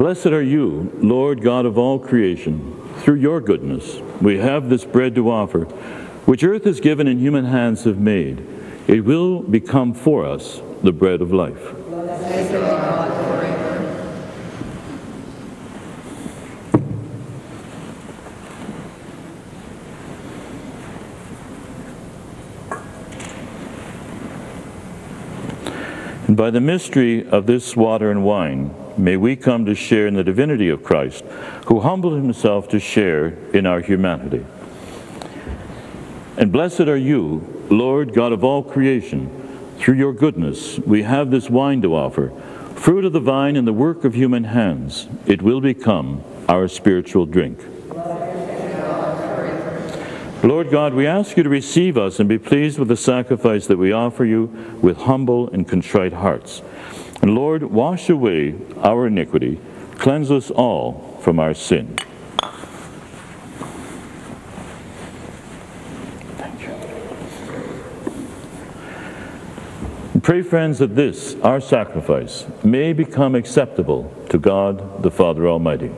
Blessed are you, Lord God of all creation. Through your goodness, we have this bread to offer, which earth has given and human hands have made. It will become for us the bread of life. And by the mystery of this water and wine, may we come to share in the divinity of Christ, who humbled himself to share in our humanity. And blessed are you, Lord God of all creation. Through your goodness, we have this wine to offer, fruit of the vine and the work of human hands. It will become our spiritual drink. Lord God, we ask you to receive us and be pleased with the sacrifice that we offer you with humble and contrite hearts. And Lord, wash away our iniquity, cleanse us all from our sin. Thank you. Pray, friends, that this, our sacrifice, may become acceptable to God the Father Almighty.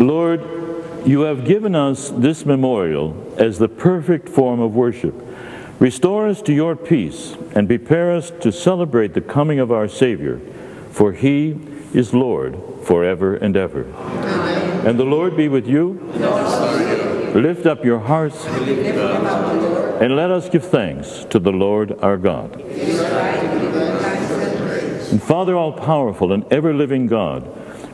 Lord, you have given us this memorial as the perfect form of worship. Restore us to your peace and prepare us to celebrate the coming of our Savior, for he is Lord forever and ever. Amen. And the Lord be with you. Lift up your hearts and let us give thanks to the Lord our God. And Father all powerful and ever living God,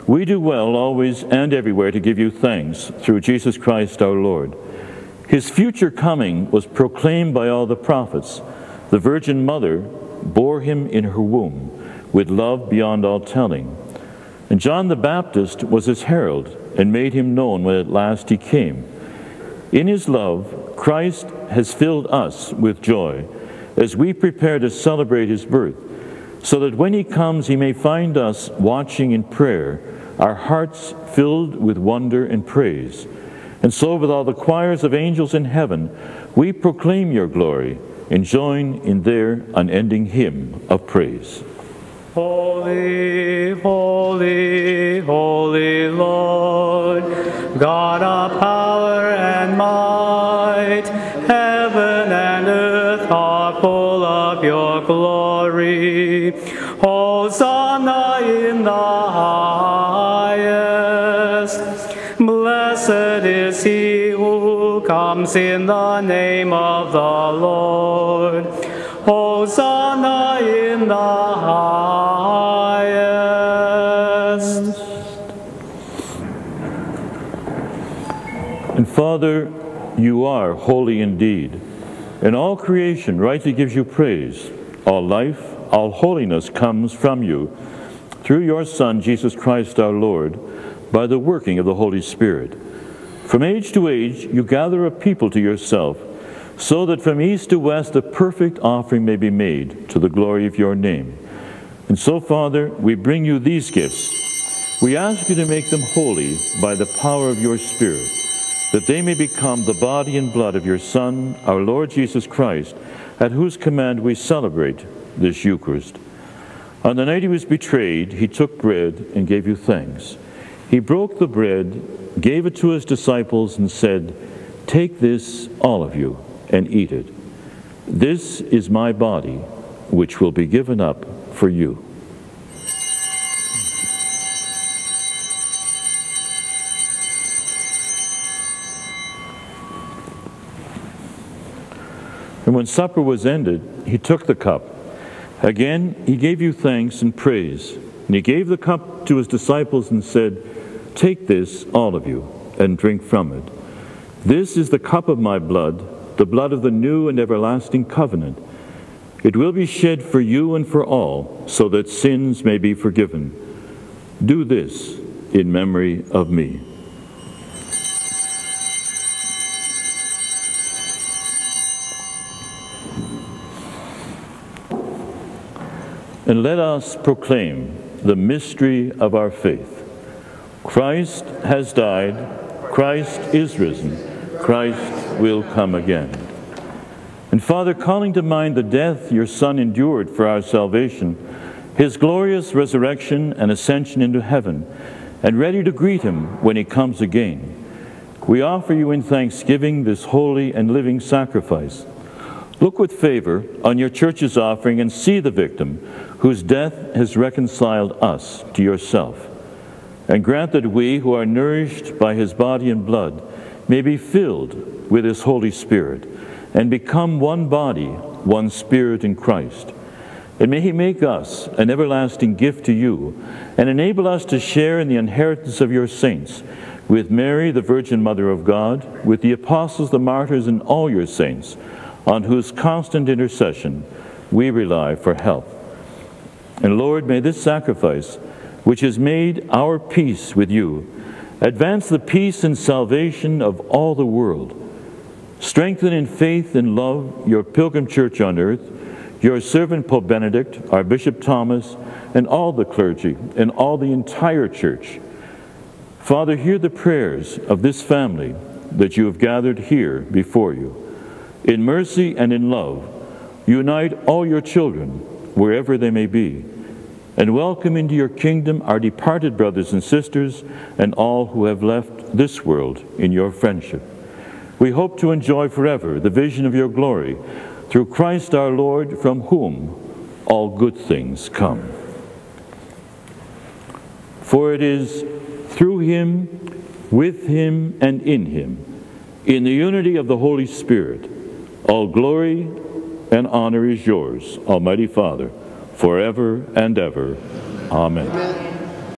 we do well always and everywhere to give you thanks through Jesus Christ our Lord. His future coming was proclaimed by all the prophets. The Virgin Mother bore him in her womb with love beyond all telling. And John the Baptist was his herald and made him known when at last he came. In his love, Christ has filled us with joy as we prepare to celebrate his birth, so that when he comes, he may find us watching in prayer our hearts filled with wonder and praise. And so, with all the choirs of angels in heaven, we proclaim your glory and join in their unending hymn of praise. Holy, holy, holy Lord, God of power and might, heaven and earth are full of your glory. Comes in the name of the Lord. Hosanna in the highest. And Father, you are holy indeed, and all creation rightly gives you praise. All life, all holiness comes from you through your Son, Jesus Christ our Lord, by the working of the Holy Spirit. From age to age, you gather a people to yourself, so that from east to west a perfect offering may be made to the glory of your name. And so, Father, we bring you these gifts. We ask you to make them holy by the power of your Spirit, that they may become the body and blood of your Son, our Lord Jesus Christ, at whose command we celebrate this Eucharist. On the night he was betrayed, he took bread and gave you thanks. He broke the bread, gave it to his disciples, and said, Take this, all of you, and eat it. This is my body, which will be given up for you. And when supper was ended, he took the cup. Again, he gave you thanks and praise. And he gave the cup to his disciples and said, Take this, all of you, and drink from it. This is the cup of my blood, the blood of the new and everlasting covenant. It will be shed for you and for all, so that sins may be forgiven. Do this in memory of me. And let us proclaim the mystery of our faith. Christ has died, Christ is risen, Christ will come again. And Father, calling to mind the death your Son endured for our salvation, his glorious resurrection and ascension into heaven, and ready to greet him when he comes again, we offer you in thanksgiving this holy and living sacrifice. Look with favor on your church's offering and see the victim whose death has reconciled us to yourself. And grant that we, who are nourished by his body and blood, may be filled with his Holy Spirit and become one body, one spirit in Christ. And may he make us an everlasting gift to you and enable us to share in the inheritance of your saints with Mary, the Virgin Mother of God, with the apostles, the martyrs, and all your saints, on whose constant intercession we rely for help. And Lord, may this sacrifice, which has made our peace with you, advance the peace and salvation of all the world. Strengthen in faith and love your pilgrim church on earth, your servant Pope Benedict, our Bishop Thomas, and all the clergy, and all the entire church. Father, hear the prayers of this family that you have gathered here before you. In mercy and in love, unite all your children wherever they may be, and welcome into your kingdom our departed brothers and sisters and all who have left this world in your friendship. We hope to enjoy forever the vision of your glory through Christ our Lord, from whom all good things come. For it is through him, with him, and in him, in the unity of the Holy Spirit, all glory and honor is yours, Almighty Father, forever and ever. Amen. Amen.